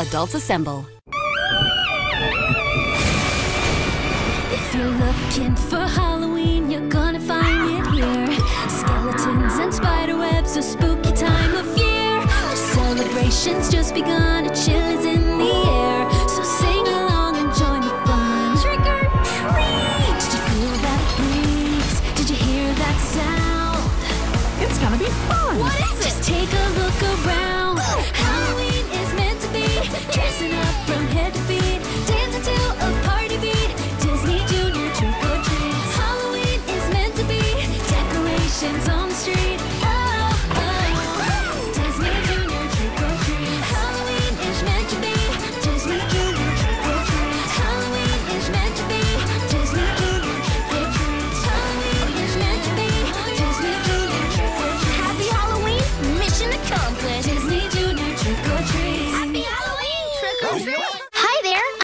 Adults assemble. If you're looking for Halloween, you're gonna find it here. Skeletons and spider webs, a spooky time of year. The celebration's just begun, a chill is in the air. So sing along and join the fun. Trick or treat! Did you feel that breeze? Did you hear that sound? It's gonna be fun. What is it? Just take a look around. Deus!